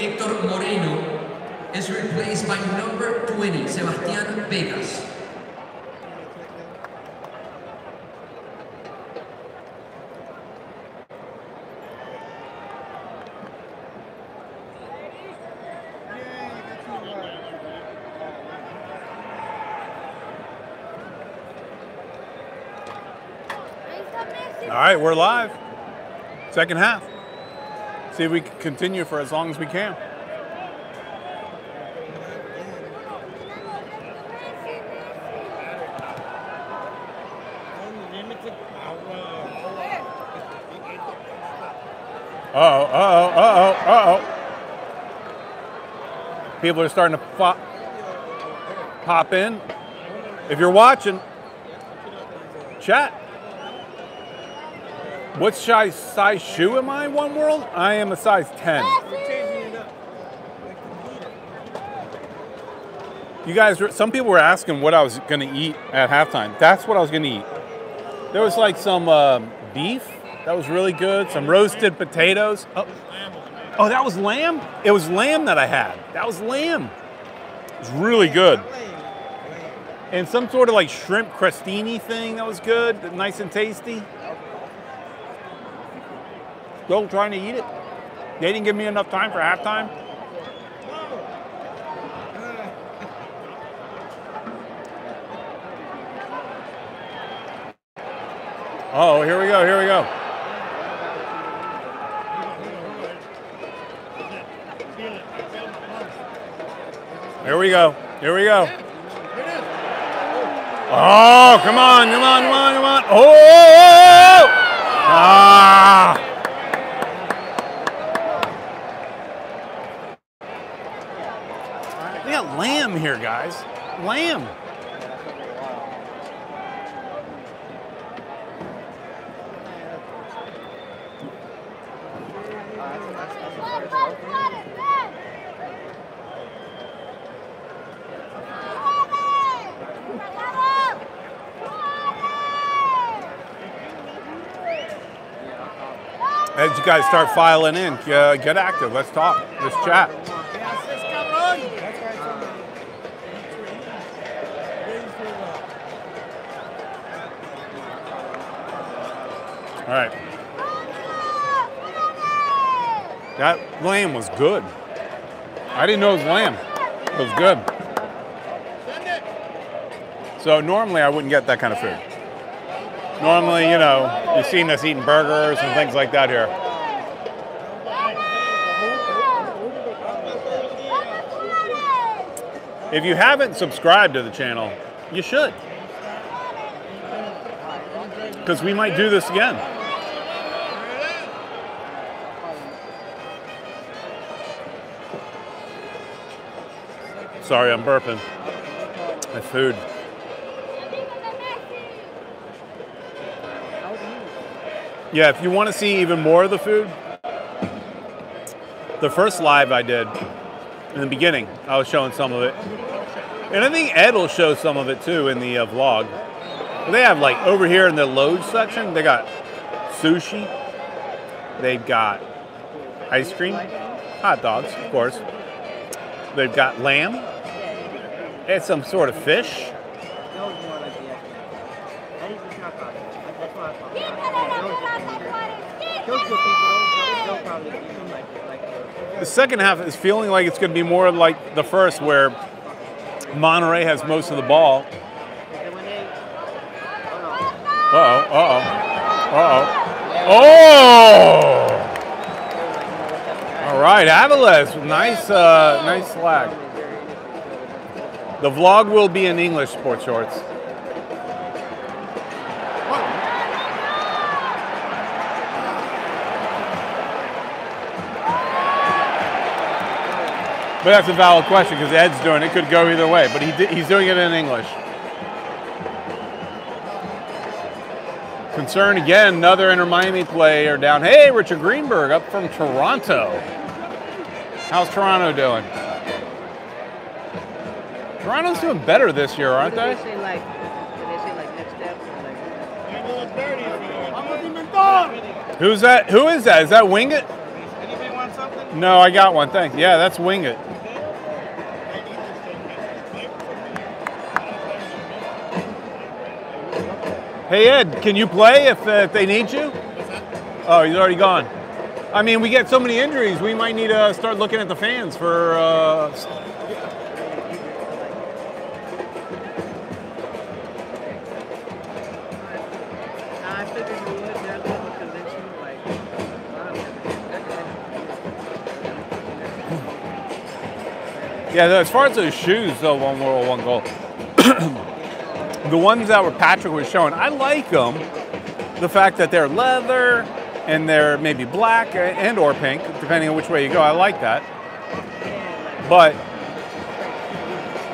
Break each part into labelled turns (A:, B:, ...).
A: Hector Moreno, is replaced by number 20, Sebastián Vegas.
B: All right, we're live. Second half. See if we can continue for as long as we can. Uh oh, uh oh, uh oh, uh oh. People are starting to pop, pop in. If you're watching, chat. What size size shoe am I? One World. I am a size 10. You guys, some people were asking what I was going to eat at halftime. That's what I was going to eat. There was like some uh, beef that was really good. Some roasted potatoes. Oh. oh, that was lamb. It was lamb that I had. That was lamb. It was really good. And some sort of like shrimp crostini thing that was good, nice and tasty. Still trying to eat it. They didn't give me enough time for halftime. Oh, here we go, here we go. Here we go, here we go. Oh, come on, come on, come on, come on. Oh! Ah! Got lamb here, guys. Lamb. As you guys start filing in, uh, get active. Let's talk. Let's chat. All right. That lamb was good. I didn't know it was lamb. It was good. So normally I wouldn't get that kind of food. Normally, you know, you've seen us eating burgers and things like that here. If you haven't subscribed to the channel, you should. Because we might do this again. Sorry, I'm burping. My food. Yeah, if you want to see even more of the food, the first live I did in the beginning, I was showing some of it. And I think Ed will show some of it too in the uh, vlog. But they have like over here in the load section, they got sushi, they've got ice cream, hot dogs, of course. They've got lamb, and some sort of fish. The second half is feeling like it's going to be more like the first, where Monterrey has most of the ball. Uh oh, uh oh, uh oh. Oh! All right, Aviles, nice, uh, nice slag. The vlog will be in English, sports shorts. But that's a valid question because Ed's doing it. Could go either way, but he he's doing it in English. Concern again, another Inter Miami player down. Hey, Richard Greenberg up from Toronto. How's Toronto doing? Toronto's doing better this year, aren't they?
C: They say like,
B: Who's that? Who is that? Is that
C: Winget?
B: No, I got one. Thanks. Yeah, that's Winget. Hey Ed, can you play if, uh, if they need you? Oh, he's already gone. I mean, we get so many injuries, we might need to start looking at the fans for uh, yeah, as far as those shoes, though, one world, one goal. the ones that were Patrick was showing, I like them. The fact that they're leather and they're maybe black and or pink, depending on which way you go. I like that. But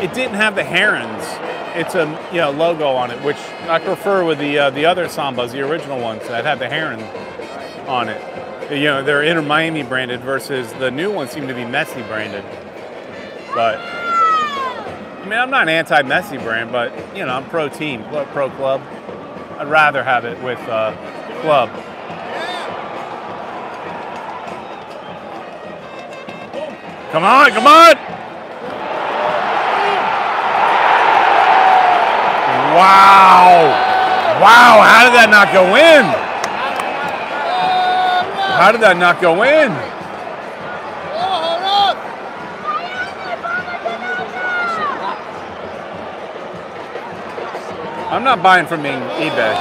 B: it didn't have the herons. It's a you know logo on it, which I prefer with the uh, the other Sambas, the original ones that had the heron on it. You know, they're Inter Miami branded versus the new ones seem to be Messi branded. But I mean, I'm not an anti-Messi brand, but you know, I'm pro team, pro club. I'd rather have it with uh, club. Come on, come on! Wow! Wow, how did that not go in? How did that not go in? I'm not buying from eBay.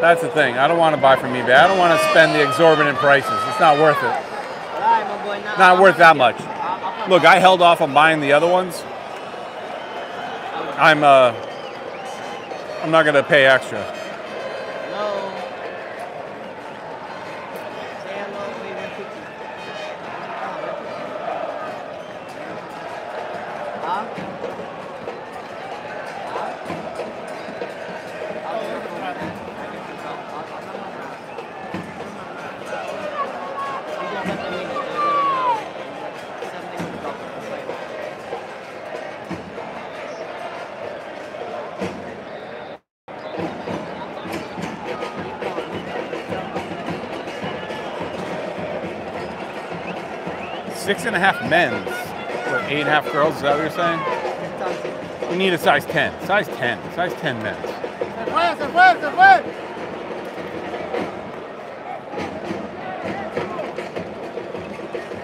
B: That's the thing. I don't want to buy from eBay. I don't want to spend the exorbitant prices. It's not worth it. Not worth that much. Look, I held off on buying the other ones. I'm uh I'm not gonna pay extra. Half men's. What, eight and a half girls, is that what you're saying? We need a size 10. Size 10. Size 10 men's.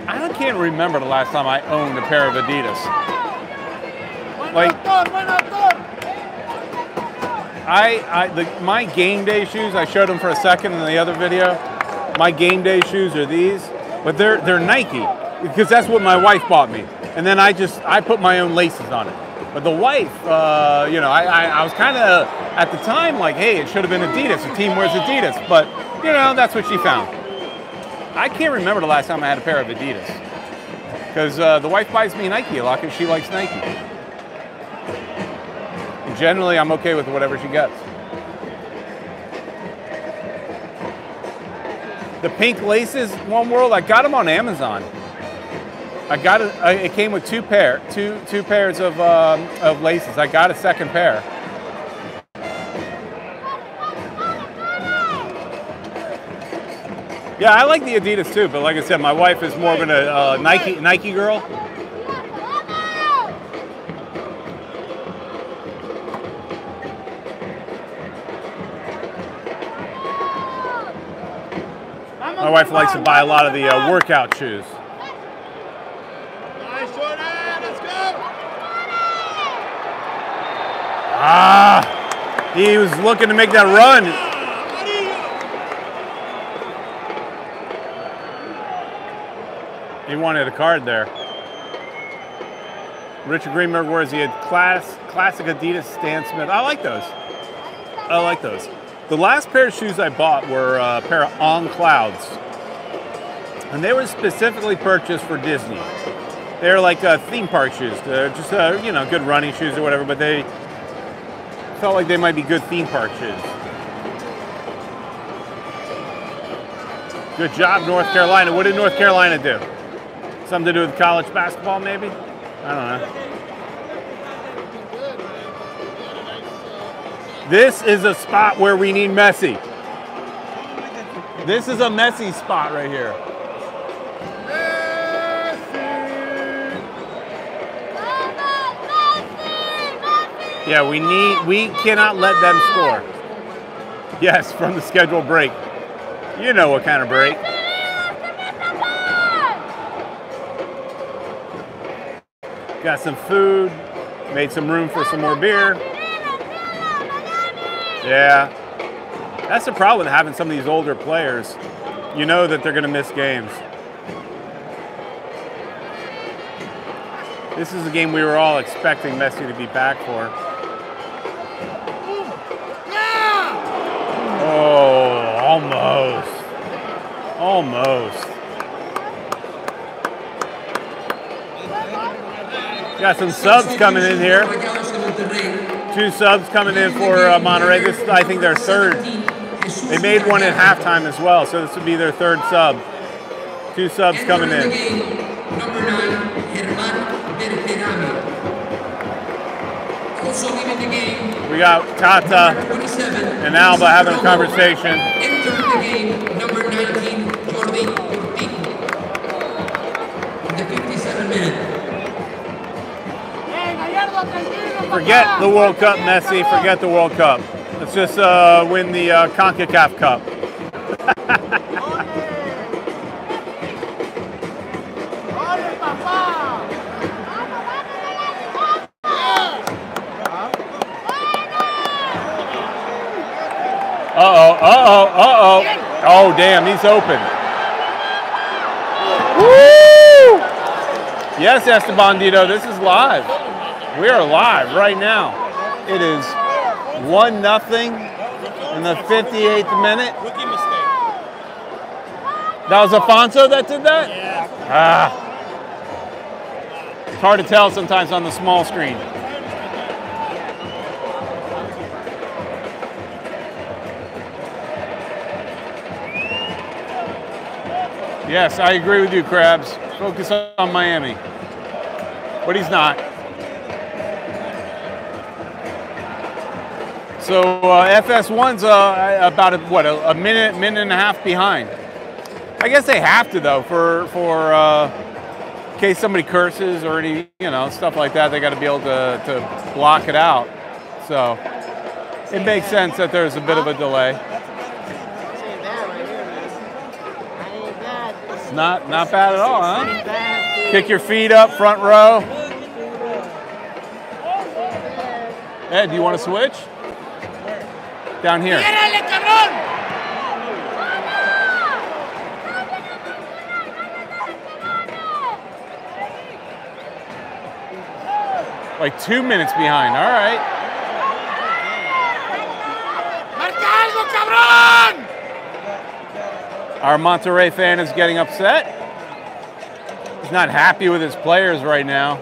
B: I can't remember the last time I owned a pair of Adidas. Like I, I the, my game day shoes, I showed them for a second in the other video. My game day shoes are these, but they're they're Nike because that's what my wife bought me. And then I just I put my own laces on it. But the wife, uh, you know, I, I, I was kind of at the time like, hey, it should have been Adidas. The team wears Adidas, but you know, that's what she found. I can't remember the last time I had a pair of Adidas because uh, the wife buys me Nike a lot because she likes Nike. And generally, I'm okay with whatever she gets. The pink laces, One World, I got them on Amazon. I got it. It came with two pair, two two pairs of um, of laces. I got a second pair. Yeah, I like the Adidas too, but like I said, my wife is more of a uh, Nike Nike girl. My wife likes to buy a lot of the uh, workout shoes. Ah, he was looking to make that run. He wanted a card there. Richard Greenberg wears the class, classic Adidas Stan Smith. I like those. I like those. The last pair of shoes I bought were a pair of On Clouds. And they were specifically purchased for Disney. They're like uh, theme park shoes. They're just, uh, you know, good running shoes or whatever, but they felt like they might be good theme park shoes. Good job, North Carolina. What did North Carolina do? Something to do with college basketball, maybe? I don't know. This is a spot where we need Messi. This is a Messi spot right here. Yeah, we need we cannot let them score. Yes, from the scheduled break. You know what kind of break. Got some food, made some room for some more beer. Yeah. That's the problem with having some of these older players. You know that they're going to miss games. This is a game we were all expecting Messi to be back for. Oh, almost. Almost. Got some subs coming in here. Two subs coming in for uh, Monterrey. This is, I think, their third. They made one at halftime as well, so this would be their third sub. Two subs coming in. We got Tata
A: 27.
B: and Alba having a conversation.
A: Entering the game, number 19, Jordi Cortizo. In the 57 minute.
B: Forget the World Cup, Messi. Forget the World Cup. Let's just uh, win the uh, CONCACAF Cup. Damn, he's open. Woo! Yes, Esteban Dito, this is live. We are live right now. It is 1 nothing in the 58th minute. That was Afonso that did that? Ah. It's hard to tell sometimes on the small screen. Yes, I agree with you, Krabs. Focus on Miami. But he's not. So uh, FS1's uh, about a, what a, a minute, minute and a half behind. I guess they have to though for for uh, in case somebody curses or any you know stuff like that. They got to be able to, to block it out. So it makes sense that there's a bit of a delay.
C: This ain't bad right here, man. I ain't bad. This
B: It's not not bad at all, huh?
C: ain't bad, dude.
B: Kick your feet up, front row. Ed, do you want to switch? Down here. Like two minutes behind. All right. Our Monterrey fan is getting upset. He's not happy with his players right now.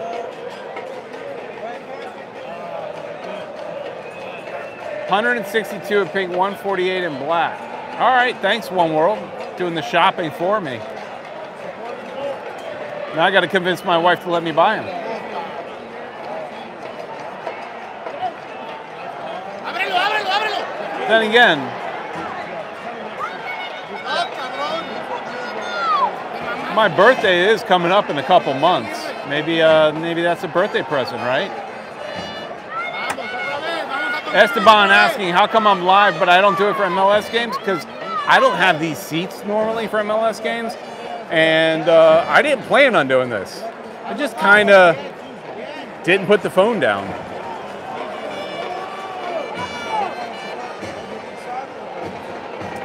B: Hundred and sixty-two in pink, one forty-eight in black. All right, thanks, One World, doing the shopping for me. Now I got to convince my wife to let me buy them. Then again, my birthday is coming up in a couple months. Maybe, uh, maybe that's a birthday present, right? Esteban asking, how come I'm live but I don't do it for MLS games? Because I don't have these seats normally for MLS games, and uh, I didn't plan on doing this. I just kind of didn't put the phone down.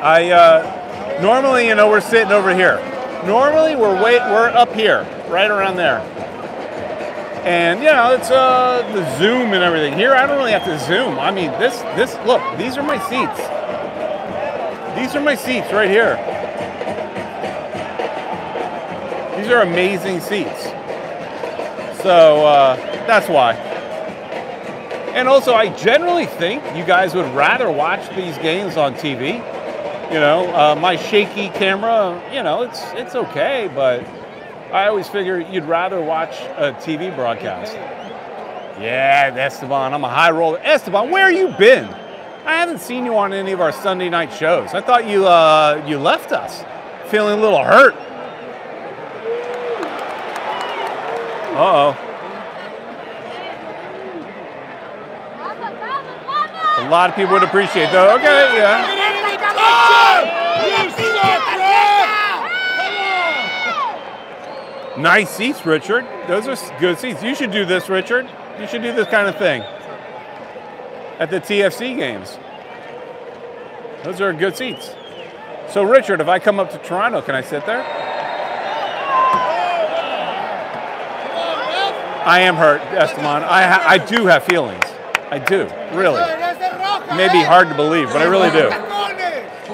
B: I uh, normally, you know, we're sitting over here. Normally, we're wait, we're up here, right around there. And you know, it's uh, the zoom and everything. Here, I don't really have to zoom. I mean, this, this, look, these are my seats. These are my seats right here. These are amazing seats. So uh, that's why. And also, I generally think you guys would rather watch these games on TV. You know, uh, my shaky camera, you know, it's it's okay, but I always figure you'd rather watch a TV broadcast. Yeah, Esteban, I'm a high roller. Esteban, where you been? I haven't seen you on any of our Sunday night shows. I thought you uh, you left us, feeling a little hurt. Uh oh. A lot of people would appreciate though. Okay, yeah. Nice seats, Richard. Those are good seats. You should do this, Richard. You should do this kind of thing at the TFC games. Those are good seats. So, Richard, if I come up to Toronto, can I sit there? I am hurt, Esteban. I, I do have feelings. I do, really. It may be hard to believe, but I really do.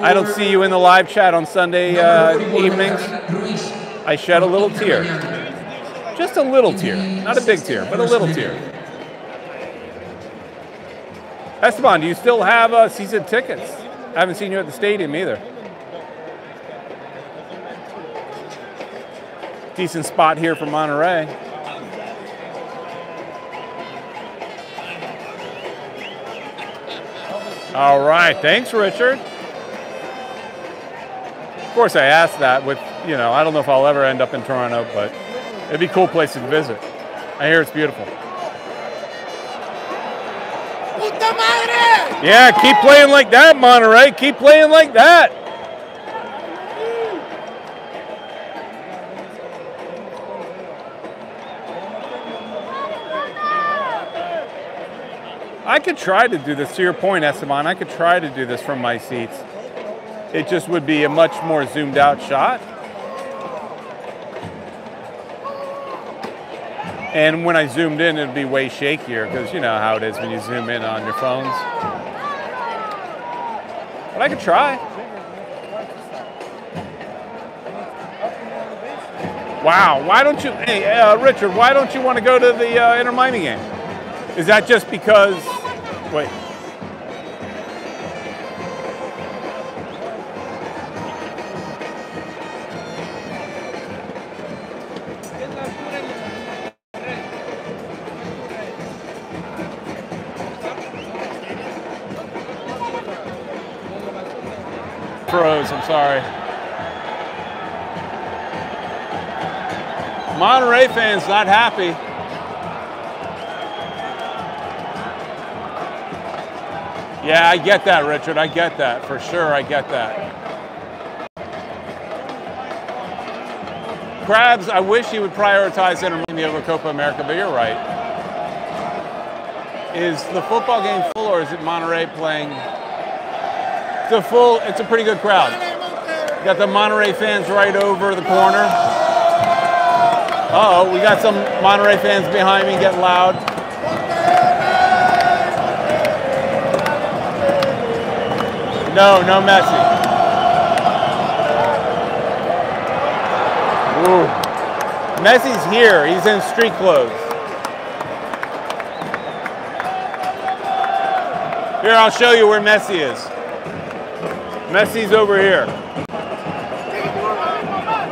B: I don't see you in the live chat on Sunday uh, evenings. I shed a little tear. Just a little tear. Not a big tear, but a little tear. Esteban, do you still have uh, season tickets? I haven't seen you at the stadium either. Decent spot here for Monterrey. All right, thanks, Richard. Of course, I asked that with, you know, I don't know if I'll ever end up in Toronto, but it'd be a cool place to visit. I hear it's beautiful. Yeah, keep playing like that, Monterrey. Keep playing like that. I could try to do this. To your point, Esteban, I could try to do this from my seats. It just would be a much more zoomed out shot. And when I zoomed in, it'd be way shakier because you know how it is when you zoom in on your phones. But I could try. Wow, why don't you, hey, uh, Richard, why don't you want to go to the uh, Inter game? Is that just because, wait. Fans not happy. Yeah, I get that, Richard. I get that. For sure, I get that. Krabs, I wish he would prioritize Inter Miami over Copa America, but you're right. Is the football game full or is it Monterrey playing? It's a full, it's a pretty good crowd. Got the Monterrey fans right over the corner. Uh oh, we got some Monterrey fans behind me getting loud. No, no Messi. Ooh. Messi's here. He's in street clothes. Here, I'll show you where Messi is. Messi's over here.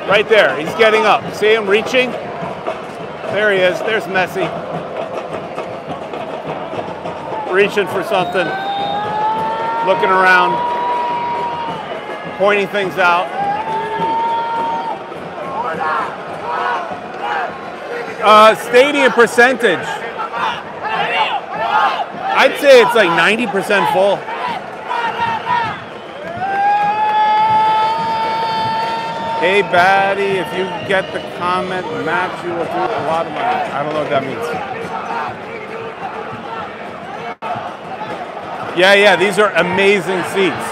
B: Right there. He's getting up. See him reaching? There he is. There's Messi. Reaching for something. Looking around. Pointing things out. Uh, stadium percentage. I'd say it's like 90% full. Hey, Batty, if you get the comment match, you will do a lot of money. I don't know what that means. Yeah, yeah, these are amazing seats.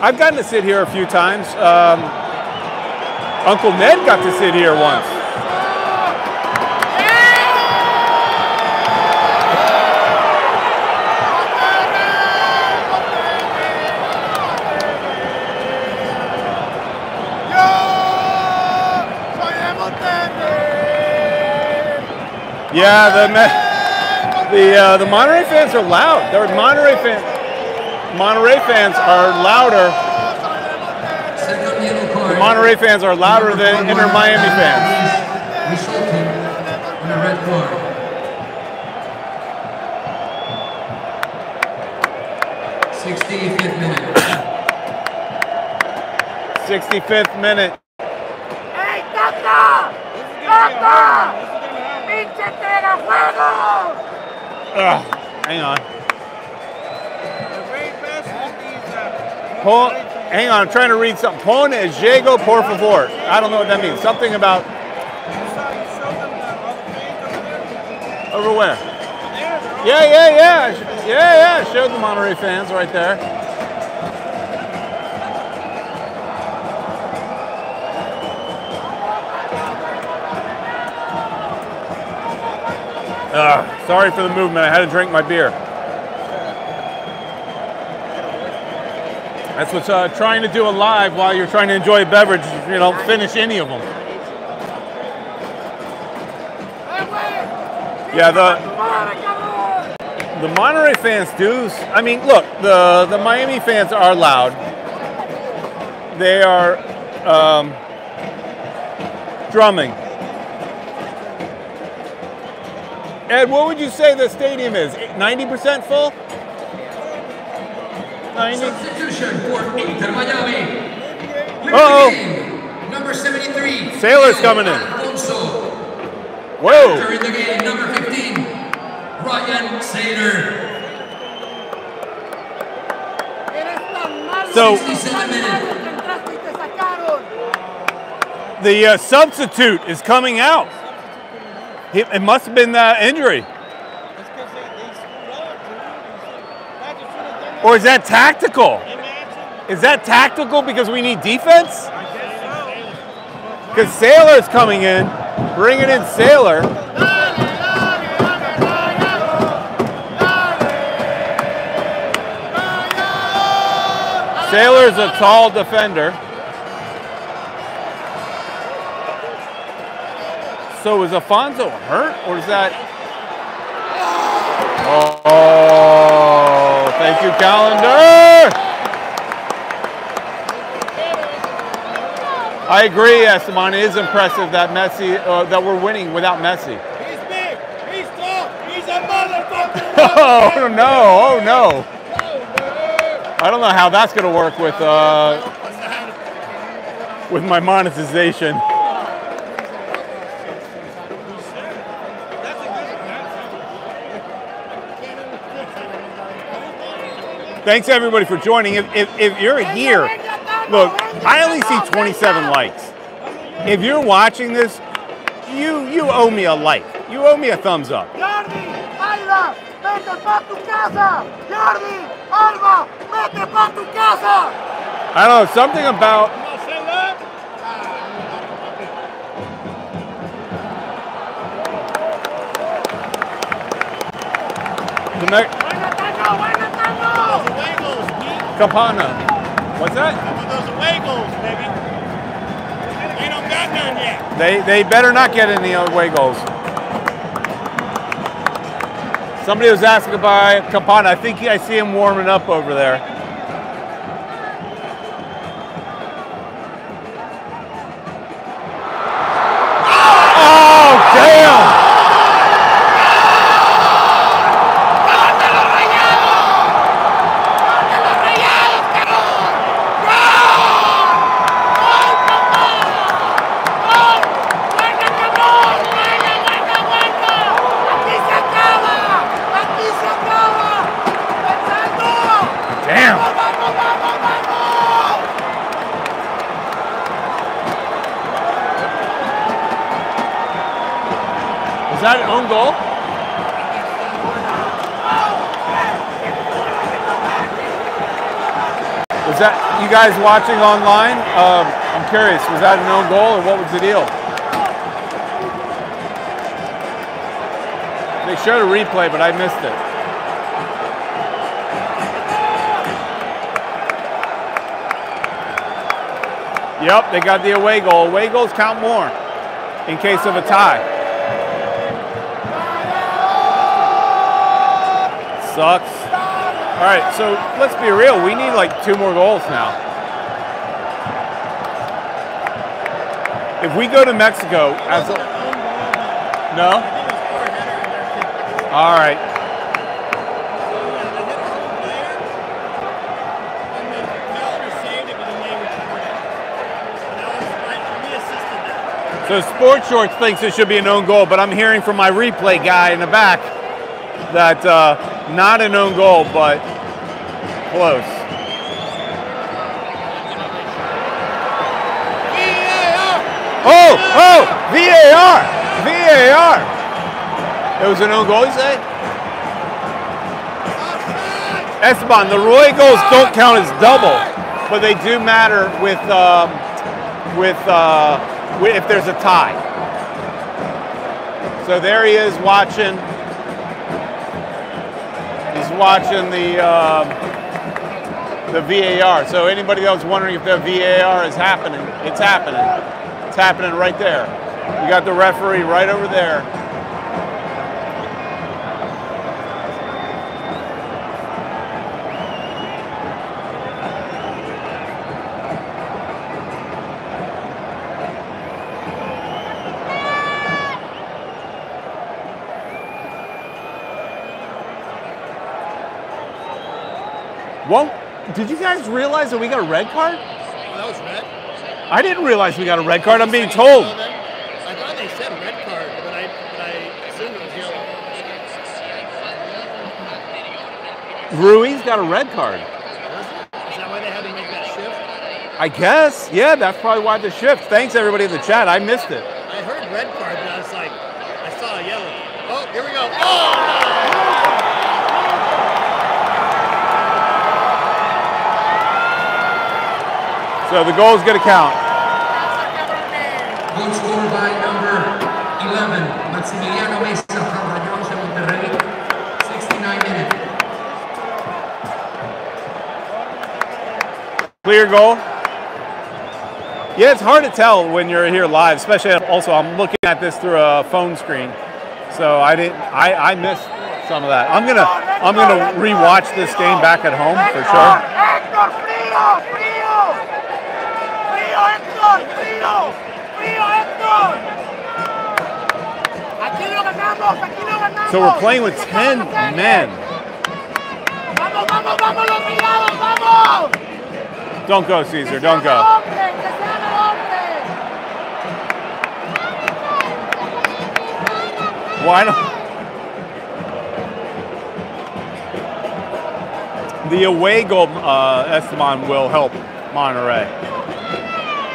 B: I've gotten to sit here a few times. Um, Uncle Ned got to sit here once. Yeah, the the uh, the Monterrey fans are loud. They're Monterrey fans. Monterrey fans are louder.
A: The.
B: Monterrey fans are louder than Inter Miami fans.
A: Resulting in a red card. 65th minute.
B: 65th minute.
D: ¡Ey, Tata! ¡Tata!
B: Ugh, hang on. Pon, hang on, I'm trying to read something. Pon es llego por favor. I don't know what that means. Something about over where? Yeah, yeah, yeah. Yeah, yeah. Showed the Monterrey fans right there. Ugh, sorry for the movement. I had to drink my beer. That's what's uh, trying to do a live while you're trying to enjoy a beverage. You don't finish any of them. Yeah, the the Monterey fans do. I mean, look, the the Miami fans are loud. They are um, drumming. Ed, what would you say the stadium is? 90% full? 90?
A: Substitution for Inter Miami.
B: Uh-oh.
A: Number 73.
B: Sailor's
A: Phil
B: coming in.
A: Afonso.
B: Whoa!
A: During the game, number 15. Ryan Sailor.
D: Eres tan malo
B: So-
D: tan malo que entraste y te sacaron.
B: The uh, substitute is coming out. He, it must have been that injury. Or is that tactical? Is that tactical because we need defense? Because Sailor's coming in, bringing in Sailor. Sailor's a tall defender. So is Afonso hurt, or is that? Oh, thank you, calendar. I agree, Esteban. It is impressive that Messi, uh, that we're winning without Messi.
D: He's big. He's tall. He's a motherfucker.
B: Oh no! Oh no! I don't know how that's going to work with uh, with my monetization. Thanks everybody for joining. If, if, if you're here, look, I only see 27 likes. If you're watching this, you you owe me a like. You owe me a thumbs up.
D: Jordi, Alba, vete pa' tu casa. Jordi, Alba, vete pa' tu casa.
B: I don't know, something about the me- Campana. What's that?
D: Those away goals, baby. They don't got none yet.
B: They they better not get any away goals. Somebody was asking about Campana. I think I see him warming up over there. You guys watching online? Um, I'm curious. Was that an own goal or what was the deal? They showed a replay, but I missed it. Yep, they got the away goal. Away goals count more in case of a tie. Sucks. All right, so let's be real. We need like two more goals now. If we go to Mexico as a, no. All right. So Sports Shorts thinks it should be an own goal, but I'm hearing from my replay guy in the back that uh, not an own goal, but close. Oh, oh, VAR, VAR. It was an own goal, you say? Esteban, the Roy goals don't count as double, but they do matter with um, with uh, wi- if there's a tie. So there he is watching. Watching the um, the VAR. So anybody that was wondering if the VAR is happening, it's happening. It's happening right there. You got the referee right over there. Did you guys realize that we got a red card?
E: Oh, that was red.
B: I didn't realize we got a red card. I'm being told.
E: I thought they said red card, but I, but I assumed it was yellow.
B: Ruiz got a red card.
E: Is that why they had to make that shift?
B: I guess. Yeah, that's probably why the shift. Thanks everybody in the chat. I missed it.
E: I heard red card, but I was like, I saw a yellow. Oh, here we go. Oh!
B: So the goal is going to count.
A: Goal scored by number 11, Maximiliano Meza from Rayados Monterrey. 69 minutes.
B: Clear goal. Yeah, it's hard to tell when you're here live, especially also I'm looking at this through a phone screen. So I didn't I, I missed some of that. I'm gonna I'm gonna rewatch this game back at home for sure. So we're playing with 10 men. Don't go, Caesar, don't go. Why not? The away goal, uh, Esteban will help Monterrey.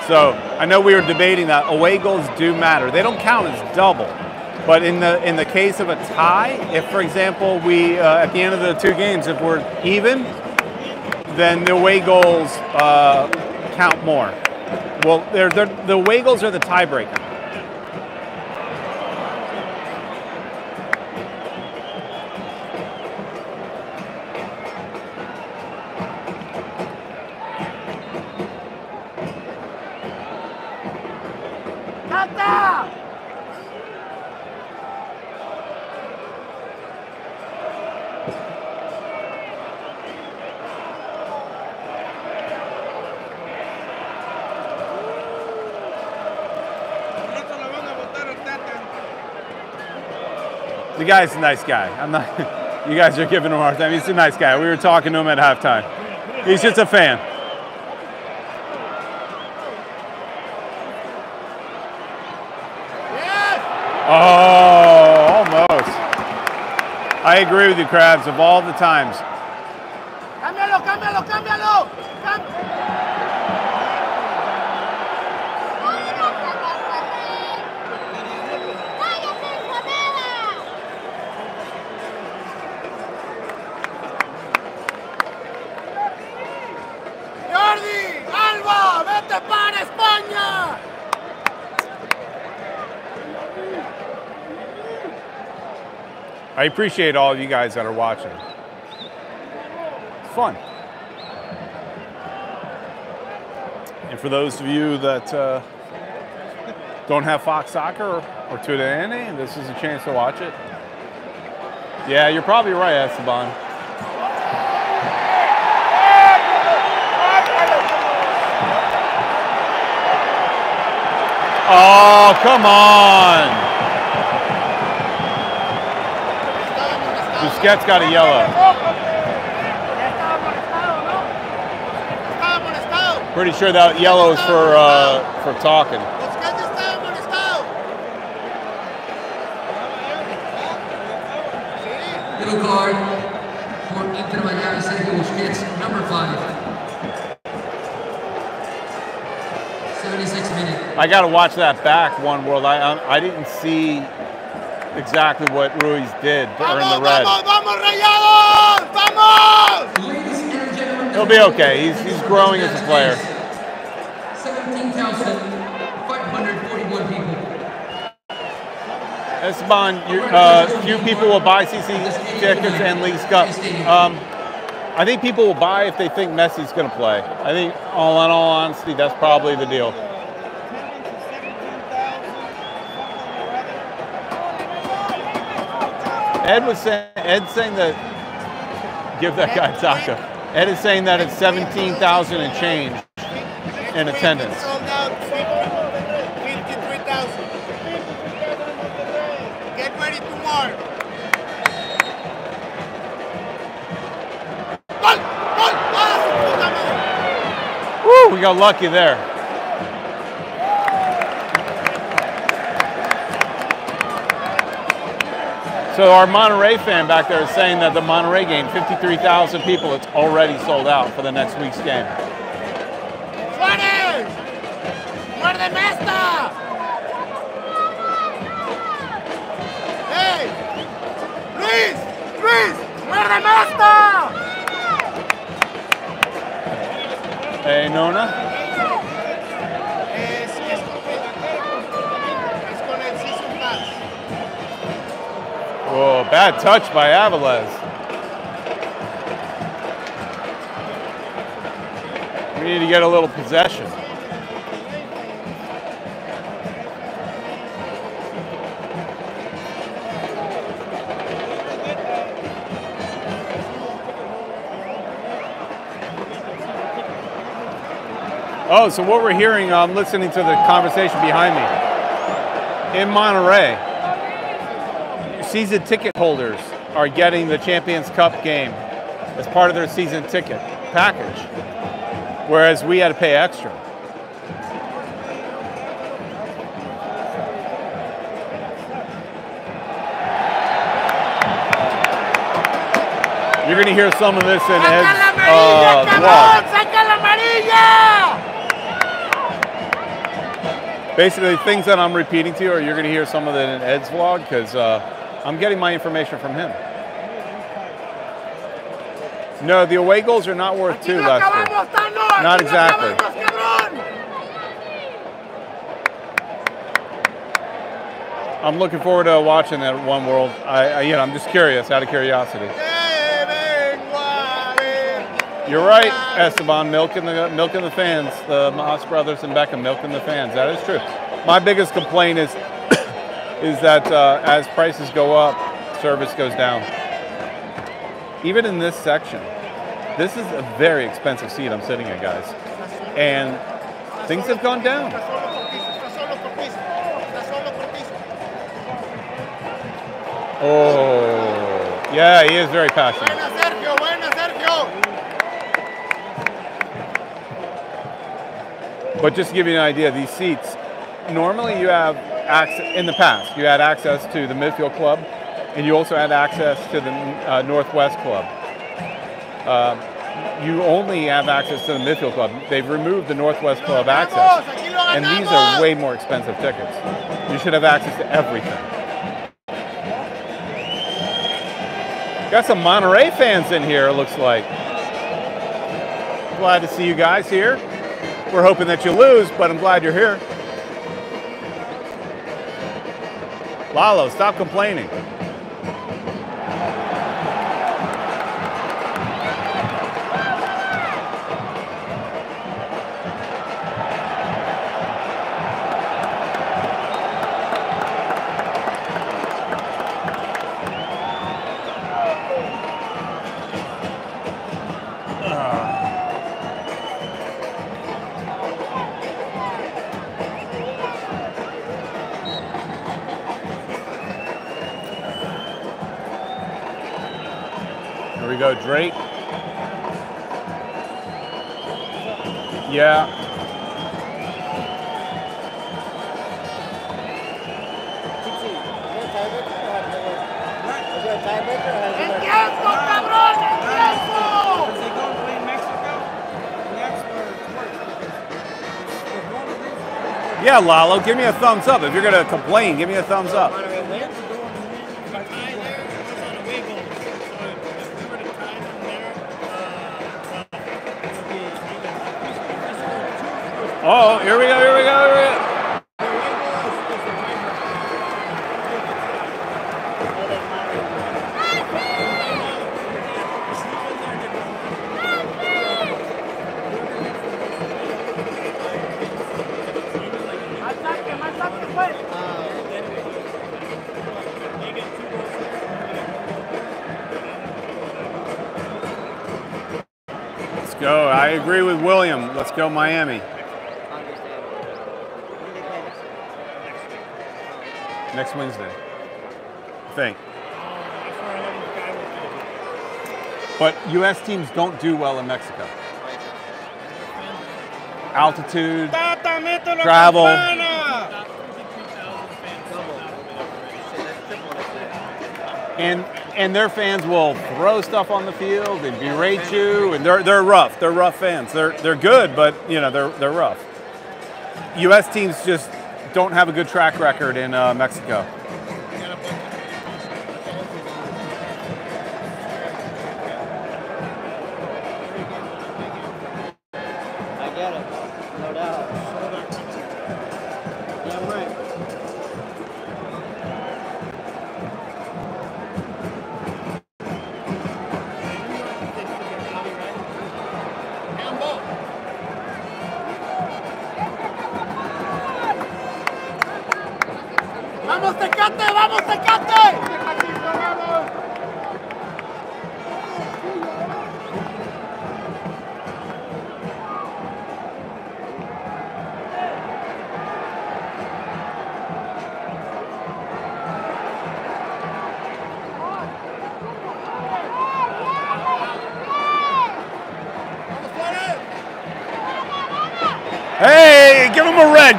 B: So I know we were debating that away goals do matter. They don't count as double, but in the in the case of a tie, if for example we uh, at the end of the two games, if we're even, then the away goals uh, count more. Well, they're, they're, the away goals are the tiebreaker. The guy's a nice guy. I'm not. You guys are giving him a hard time. He's a nice guy. We were talking to him at halftime. He's just a fan. Oh, almost. I agree with you, Krabs. Of all the times,
D: ¡Cámbialo, cámbialo, cámbialo! Cám- ¡Jordi! Para España!
B: I appreciate all of you guys that are watching. It's fun. And for those of you that uh, don't have Fox Soccer or, or TUDN, this is a chance to watch it. Yeah, you're probably right, Esteban. Oh, come on. Busquets got a yellow. Pretty sure that yellow is for uh, for talking. I got to watch that back, One World. I, I I didn't see exactly what Ruiz did to earn the red.
D: vamos, vamos, ¡Vamos!
A: Ladies and gentlemen,
B: He'll be okay. He's, he's growing as a player.
A: 17,541 people.
B: Esteban, you, uh, few people will buy CC tickets and Leagues Cup. Um, I think people will buy if they think Messi's going to play. I think, all in all honesty, that's probably the deal. Ed was saying, Ed's saying that, give that guy taco. Ed is saying that it's 17,000 and change in attendance.
D: Sold out 53,000. Get ready to mark. ¡Gol! ¡Gol! ¡Ah, su puta madre!
B: Woo, we got lucky there. So our Monterrey fan back there is saying that the Monterrey game, 53,000 people, it's already sold out for the next week's game.
D: ¡Suárez! ¡Muérdeme esta! ¡Hey! ¡Luis! ¡Luis! ¡Muérdeme esta!
B: Hey, Nona. Bad touch by Avilés. We need to get a little possession. Oh, so what we're hearing, I'm listening to the conversation behind me. In Monterrey, season ticket holders are getting the Champions Cup game as part of their season ticket package, whereas we had to pay extra. You're going to hear some of this in
D: ¡Saca
B: Ed's uh, vlog.
D: ¡Saca la amarilla!
B: Basically, things that I'm repeating to you, or you're going to hear some of it in Ed's vlog, because uh, I'm getting my information from him. No, the away goals are not worth two, Lester.
D: acabamos, Tano, aquí
B: Not exactly. I'm looking forward to watching that One World. I, I, you know, I'm just curious, out of curiosity.
D: Te vengo a ver.
B: You're right, Esteban, milking the milking the fans, the Mas brothers and Beckham milking the fans. That is true. My biggest complaint is is that uh, as prices go up, service goes down. Even in this section, this is a very expensive seat I'm sitting in, guys, and things have gone down. Oh, yeah, he is very passionate.
D: Buena, Sergio, buena, Sergio.
B: But just to give you an idea, these seats, normally you have access, in the past, you had access to the midfield club and you also had access to the uh, Northwest club. Uh, you only have access to the midfield club. They've removed the Northwest club access. And these are way more expensive tickets. You should have access to everything. Got some Monterrey fans in here, it looks like. Glad to see you guys here. We're hoping that you lose, but I'm glad you're here. Lalo, stop complaining. Drake. Yeah. Yeah, Lalo, give me a thumbs up. If you're going to complain, give me a thumbs up. Oh, here we go, here we go, here we go. Let's go. I agree with William. Let's go Miami.
C: Understandable. When do they play next week?
B: Next Wednesday. I think. But US teams don't do well in Mexico. Altitude. Travel. And and their fans will throw stuff on the field and berate you and they're they're rough. They're rough fans. They're they're good, but you know, they're they're rough. US teams just don't have a good track record in uh, Mexico.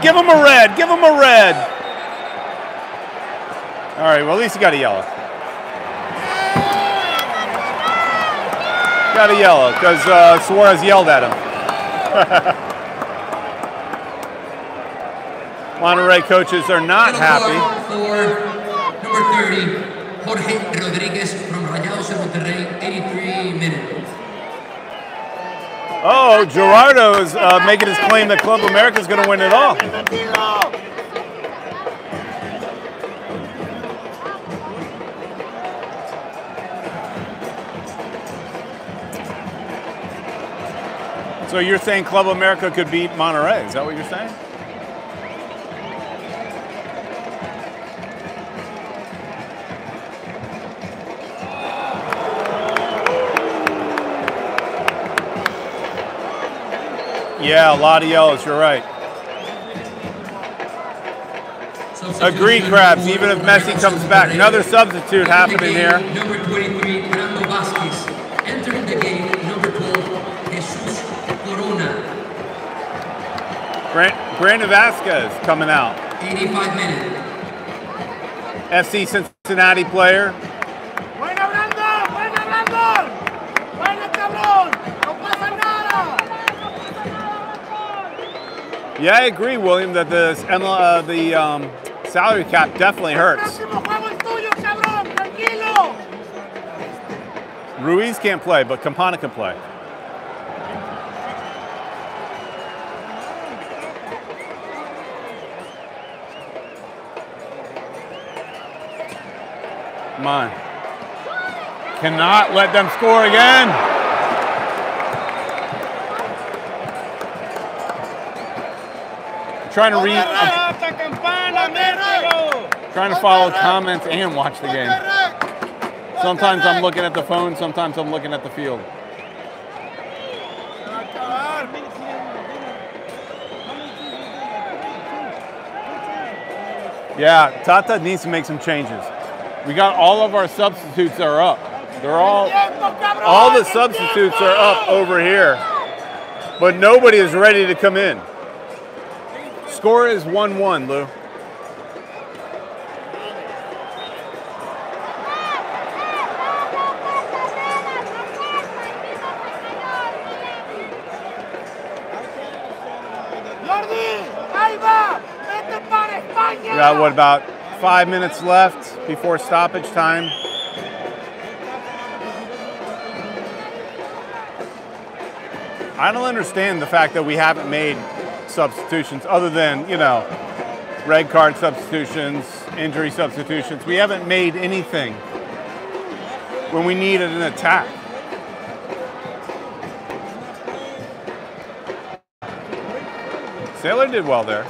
B: Give him a red. Give him a red. All right, well, at least he got a yellow. Got a yellow because uh, Suarez yelled at him. Monterrey coaches are not happy.
A: For number 30, Jorge Rodriguez from Rayados de Monterrey, 83 minutes.
B: Oh, Gerardo is uh, making his claim that Club America is going to win it all. So you're saying Club America could beat Monterrey? Is that what you're saying? Yeah, a lot of yellows. You're right. Agree, Krabs. Even if Messi comes back, another substitute happening here.
A: Number 23, Fernando Vasquez. Entering the game, number 12, Jesus Corona,
B: Brand- Brandon Vasquez coming out.
A: 85 minutes.
B: FC Cincinnati player. Yeah, I agree, William, that the uh, the um, salary cap definitely hurts.
D: ¡Próximo juego es tuyo, cabrón! ¡Tranquilo!
B: Ruiz can't play, but Campana can play. Come on. Cannot let them score again. Trying to read, I'm trying to follow comments and watch the game. Sometimes I'm looking at the phone, sometimes I'm looking at the field. Yeah, Tata needs to make some changes. We got all of our substitutes are up. They're all all the substitutes are up over here. But nobody is ready to come in. Score is 1-1, Lou.
D: ¡Jordi!
B: We got what about five minutes left before stoppage time. I don't understand the fact that we haven't made substitutions other than, you know, red card substitutions, injury substitutions. We haven't made anything when we needed an attack. Sailor did well there.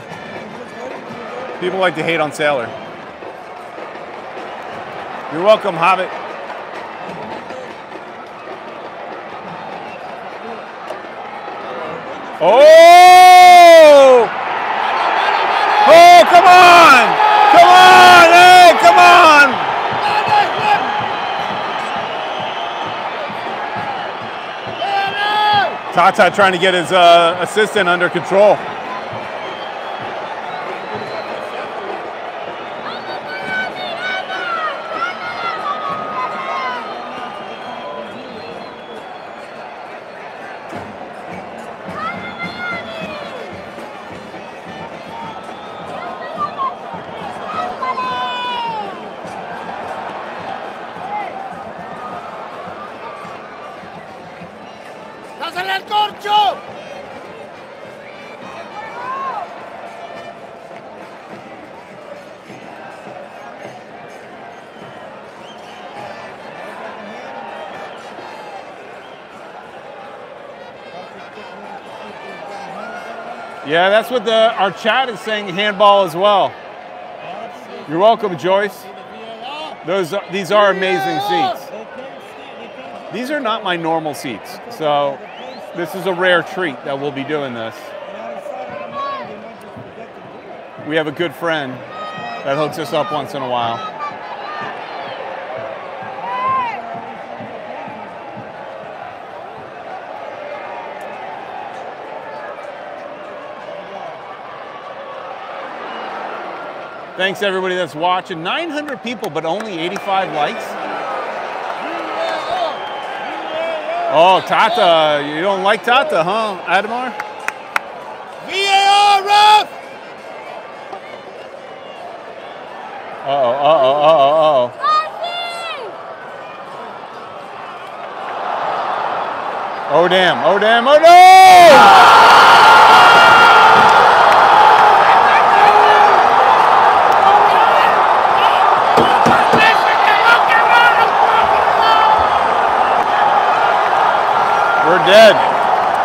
B: People like to hate on Sailor. You're welcome, Hobbit. Oh! Oh, come on! Come on! Hey, come on! Tata trying to get his uh, assistant under control. Yeah, that's what the our chat is saying handball as well. You're welcome, Joyce. Those these are amazing seats. These are not my normal seats, so this is a rare treat that we'll be doing this. We have a good friend that hooks us up once in a while. Thanks everybody that's watching. 900 people, but only 85 likes. Oh, Tata, you don't like Tata, huh, Adamar?
D: VAR ref!
B: Uh-oh, uh-oh, uh-oh, uh-oh. Oh damn, oh damn, oh no!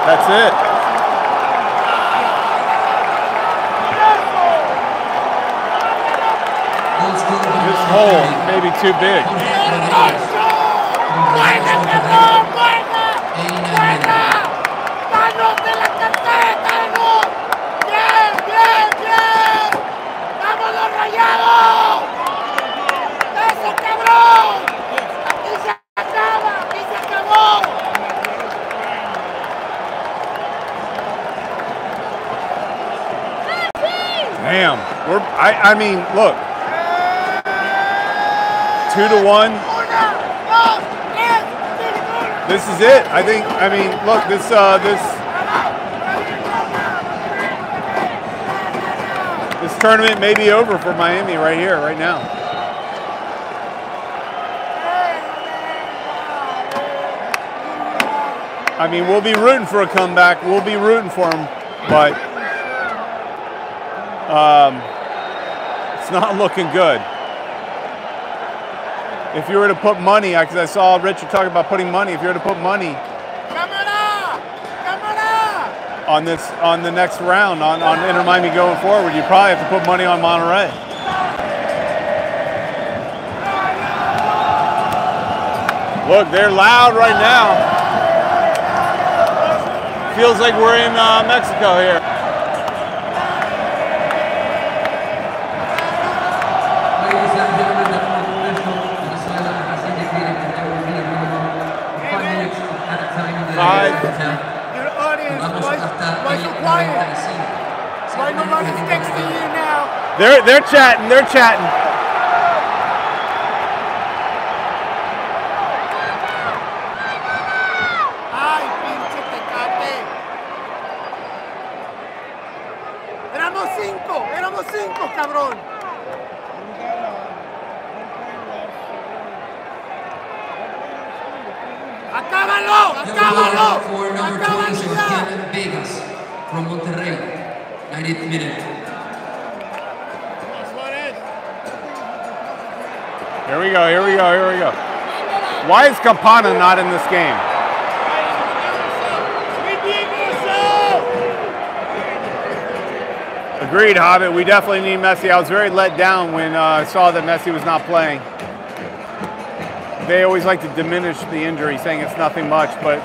B: That's it. This hole
A: 30,
B: may be too big. I, I mean, look. Two to one. This is it. I think I mean, look, this uh this this tournament may be over for Miami right here, right now. I mean, we'll be rooting for a comeback. We'll be rooting for them, but um, it's not looking good. If you were to put money, because I saw Richard talking about putting money. If you were to put money on this on the next round on, on Inter Miami going forward, you probably have to put money on Monterrey. Look, they're loud right now. Feels like we're in uh, Mexico here.
A: Five.
D: Your audience, why, why so quiet? Why nobody's texting you now?
B: They're they're chatting. They're chatting.
A: From Monterrey. 90th minute.
B: Here we go, here we go, here we go. Why is Campana not in this game? Agreed, Hobbit. We definitely need Messi. I was very let down when uh, I saw that Messi was not playing. They always like to diminish the injury, saying it's nothing much, but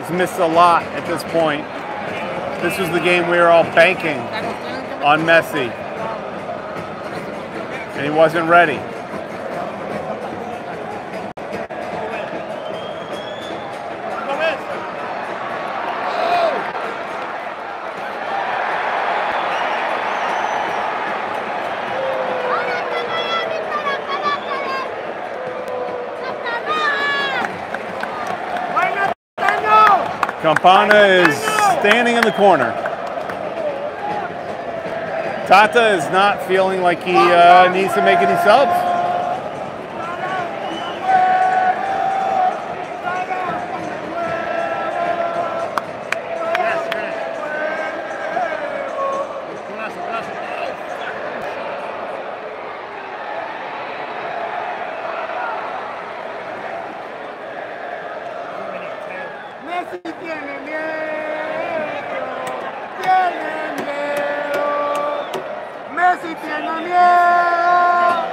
B: he's missed a lot at this point. This was the game we were all banking on Messi, and he wasn't ready. Campana is standing in the corner. Tata is not feeling like he uh, needs to make any subs.
E: Golazo, golazo.
D: Messi tiene miedo, tiene miedo. Messi tiene miedo.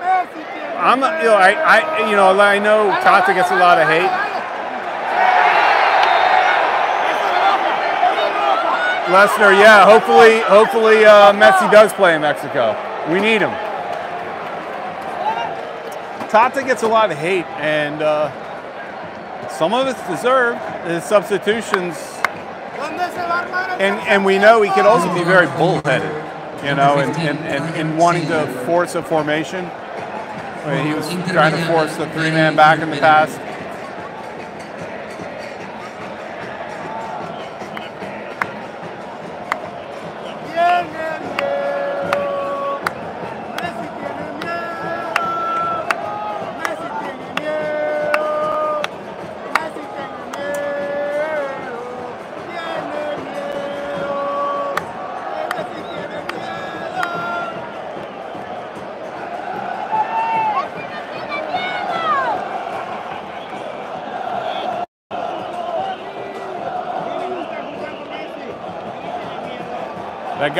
D: Messi tiene
B: I'm, not- you know, I, I, you know, I know Tata gets a lot of hate. Lester, yeah, hopefully, hopefully uh, Messi does play in Mexico. We need him. Tata gets a lot of hate, and uh, some of it's deserved. His substitutions,
D: ¿Dónde se va a armar el
B: and and we know he could also be very bullheaded, you know, and and, and, and wanting to force a formation. I mean, he was trying to force the three-man back in the past.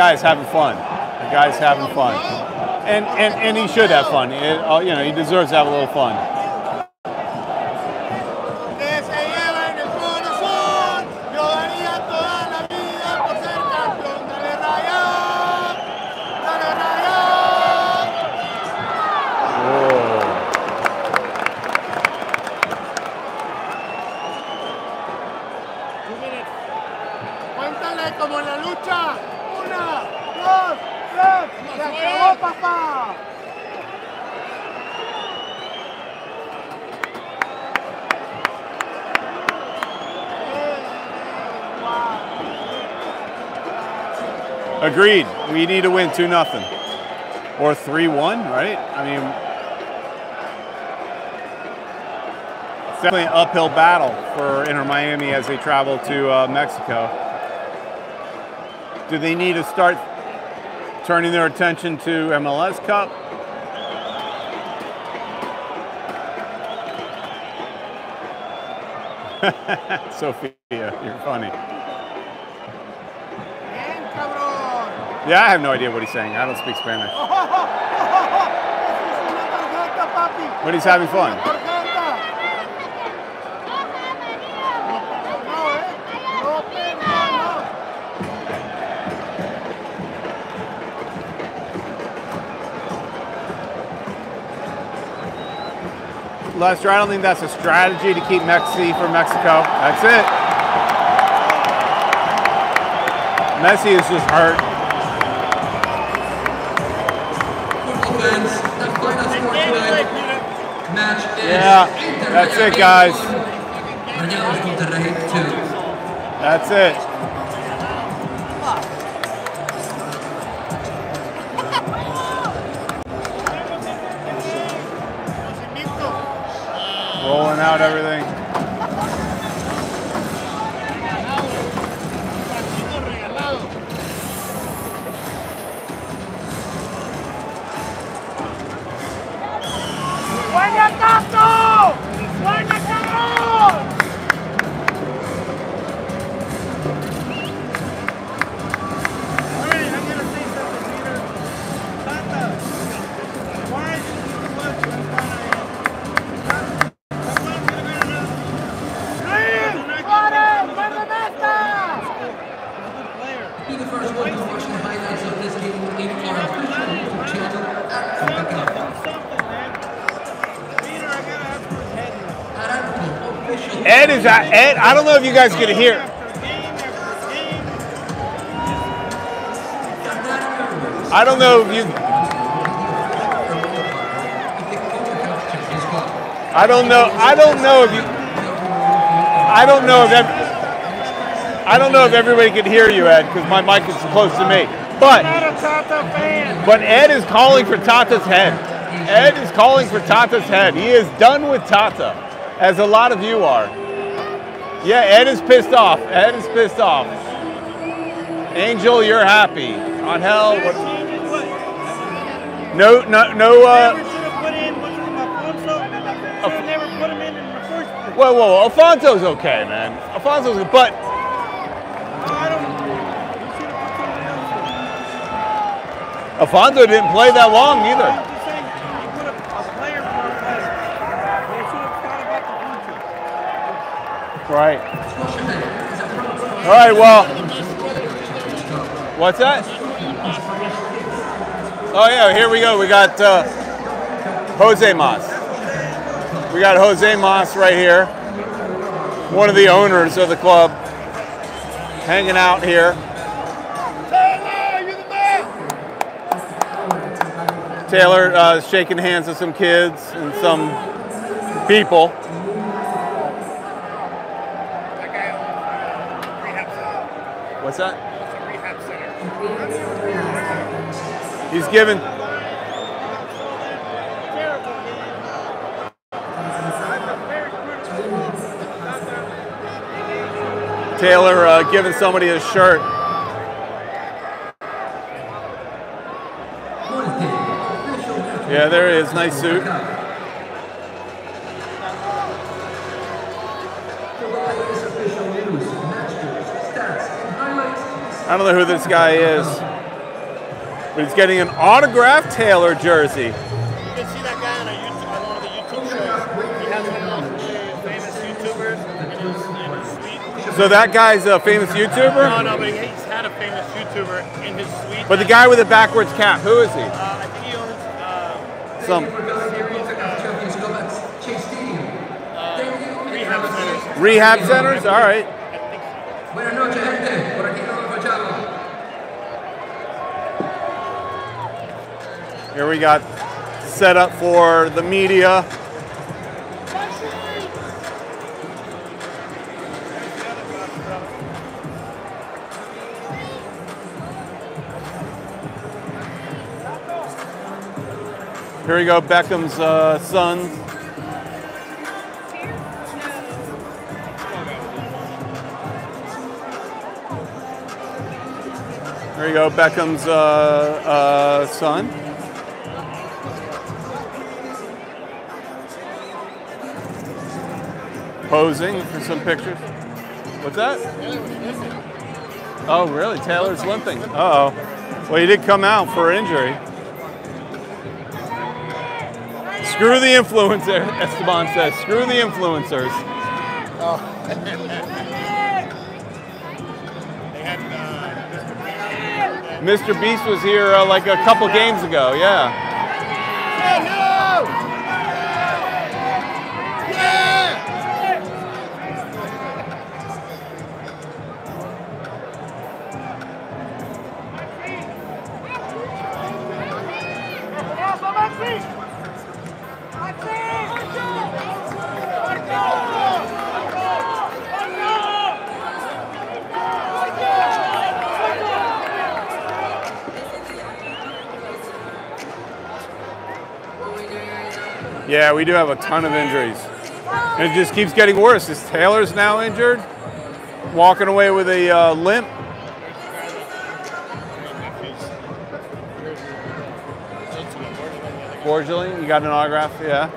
B: Guy's having fun. The guy's having fun, and and, and he should have fun. It, uh, you know, he deserves to have a little fun. Agreed. We need to win two nothing or three one, right? I mean, it's definitely an uphill battle for Inter Miami as they travel to uh, Mexico. Do they need to start turning their attention to MLS Cup? Sophia, you're funny. Yeah, I have no idea what he's saying. I don't speak Spanish. But he's having fun. Lester, I don't think that's a strategy to keep Messi for Mexico. That's it. Messi is just hurt. Yeah, that's it, guys.
A: one, Rayados Monterrey two.
B: That's it. first look at
A: watching the highlights of this game in our official channel at Rebecca. Ed
B: is I, Ed. I don't know if you guys can hear. I don't know if you. I don't know. I don't know if you. I don't know if that. I don't know if everybody can hear you, Ed, because my mic is close to me. But
F: Not a Tata fan.
B: but Ed is calling for Tata's head. Ed is calling for Tata's head. He is done with Tata, as a lot of you are. Yeah, Ed is pissed off. Ed is pissed off. Angel, you're happy. On hell, what, no, no, no. Uh,
F: Never should have put in what's his name, Afonso. Should have never put him in in the first place.
B: Whoa, whoa, Afonso's okay, man. Afonso's, but
F: I don't. He should have put somebody else in.
B: Afonso didn't play that long
F: I'm
B: either.
F: just saying, he put a, a player for a player. They should have thought about the future.
B: Right. All right. Well, what's that? Oh yeah, here we go. We got uh, Jose Mas. We got Jose Mas right here, one of the owners of the club, hanging out here.
E: Taylor, you the man.
B: Taylor uh, shaking hands with some kids and some people. What's that?
E: A.
B: He's giving. Taylor uh, giving somebody his shirt. Yeah, there it is. Nice suit. I don't know who this guy is, but he's getting an autographed Taylor jersey.
E: You can see that guy on, a YouTube, on one of the YouTube shows. He has one of the famous YouTubers in his, suite.
B: So that guy's a famous YouTuber,
E: No, no, but he's had a famous YouTuber in his suite.
B: but the guy with the backwards cap, who is he?
E: I think he owns
B: Some
E: uh, rehab centers.
B: All right.
E: I think so.
A: Buenas noches, gente. Por aquí nos escuchamos.
B: Here we got set up for the media. Here we go, Beckham's uh, sons. There you go, Beckham's uh, uh, son. Posing for some pictures. What's that? Oh, really? Taylor's limping. Uh oh. Well, he did come out for injury. Screw the influencer, Esteban says. Screw the influencers.
E: They had uh, Mr. Beast.
B: Mr. Beast was here uh, like a couple games ago, yeah. Yeah, we do have a ton of injuries. And it just keeps getting worse. This Taylor's now injured, walking away with a uh, limp. Borgelin, you got an autograph? Yeah.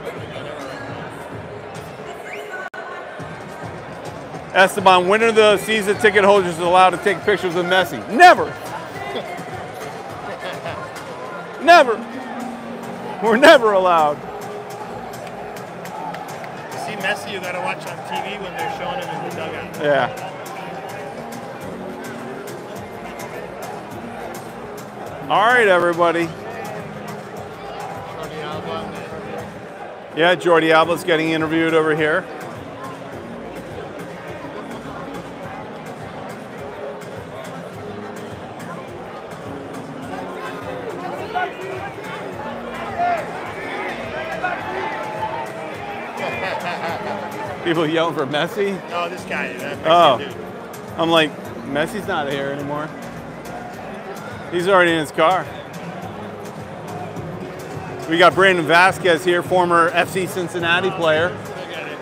B: Esteban, when are the season ticket holders is allowed to take pictures with Messi? Never. never. We're never allowed.
E: You Messi, you gotta watch on TV when they're showing him in the dugout.
B: Yeah. All right, everybody. Yeah, Jordi Alba's getting interviewed over here. People yelling for Messi.
E: No, this guy.
B: Oh.
E: dude.
B: I'm like, Messi's not here anymore. He's already in his car. We got Brandon Vasquez here, former FC Cincinnati player.
E: Look at it.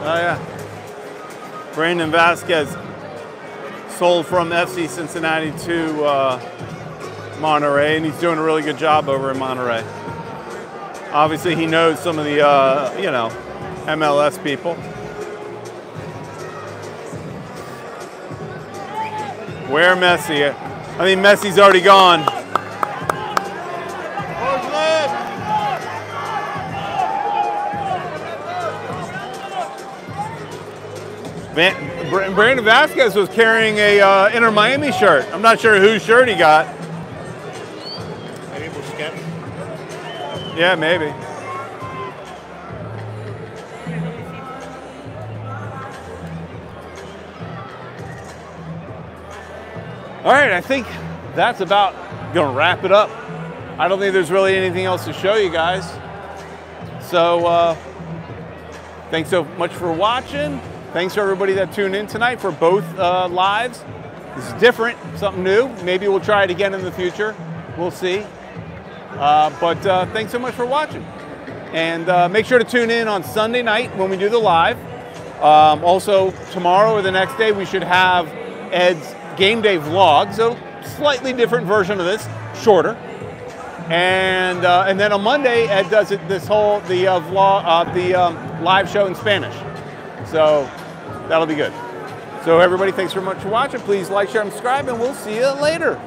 B: Oh yeah. Brandon Vasquez sold from FC Cincinnati to uh, Monterrey, and he's doing a really good job over in Monterrey. Obviously, he knows some of the uh, you know MLS people. Where Messi? I mean, Messi's already gone. Van, Brandon Vasquez was carrying a uh, Inter Miami shirt. I'm not sure whose shirt he got.
E: Maybe Busquets.
B: Yeah, maybe. All right, I think that's about gonna wrap it up. I don't think there's really anything else to show you guys. So, uh, thanks so much for watching. Thanks for everybody that tuned in tonight for both uh, lives. This is different, something new. Maybe we'll try it again in the future. We'll see. Uh, but uh, thanks so much for watching. And uh, make sure to tune in on Sunday night when we do the live. Um, also, tomorrow or the next day, we should have Ed's game day vlog. So, slightly different version of this, shorter. And uh, and then on Monday, Ed does it this whole the uh, vlog, uh, the um, live show in Spanish. So that'll be good. So everybody, thanks very much for watching. Please like, share, and subscribe, and we'll see you later.